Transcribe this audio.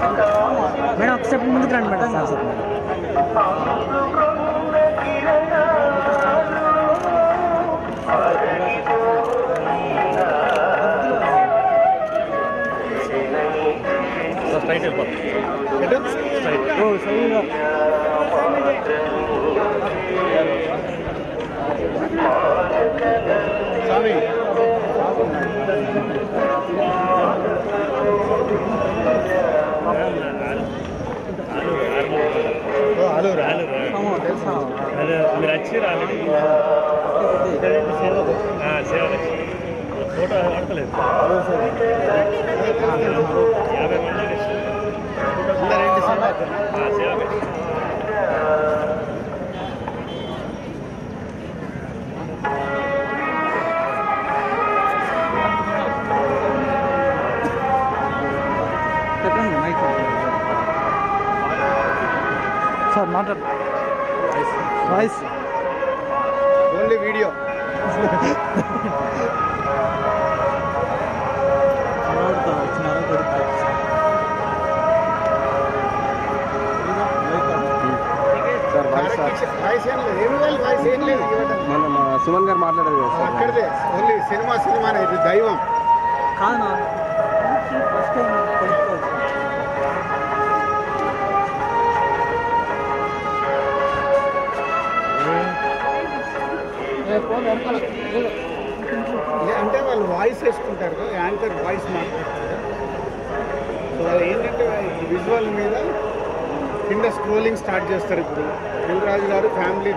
Madam आपसे मुझे grand madam साहब स्ट्राइट है అయిపోతుంది స్ట్రైట్ ఓ సరిగా స్వామి ఆలూరు అవును తెలుసా అదే మీరు వచ్చి రాలేదు సేవ ఫోటో ఆడతలేదు లేదు ఏమి వాళ్ళు వాయిస్ ఏం లేదు ఇవ్వడం. మన మా సుమన్ గారు మాట్లాడేది కదా సార్ అక్కడిదే ఓన్లీ సినిమా సినిమా ఇది దైవం కాదు నా ఫస్ట్ టైం అంటే వాళ్ళు వాయిస్ వేసుకుంటారు యాంకర్ వాయిస్ మాట్లాడతారు సో అది ఏంటంటే విజువల్ మీద కింద స్క్రోలింగ్ స్టార్ట్ చేస్తారు ఇప్పుడు. రాజు గారు ఫ్యామిలీ